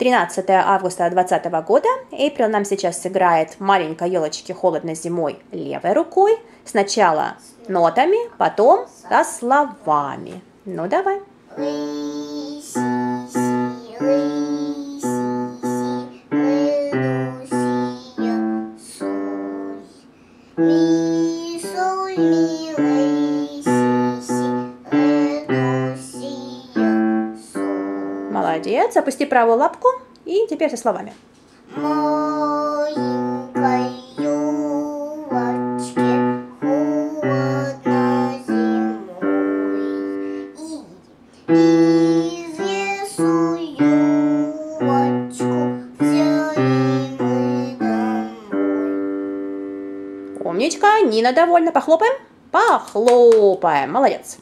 13 августа 2020 года. Эйприл нам сейчас сыграет «Маленькой елочке холодно зимой» левой рукой. Сначала нотами, потом со словами. Ну, давай. Молодец. Опусти правую лапку. И теперь со словами. Маленькой елочке холодно зимой. И из лесу елочку взяли мы домой. Умничка. Нина довольна. Похлопаем? Похлопаем. Молодец.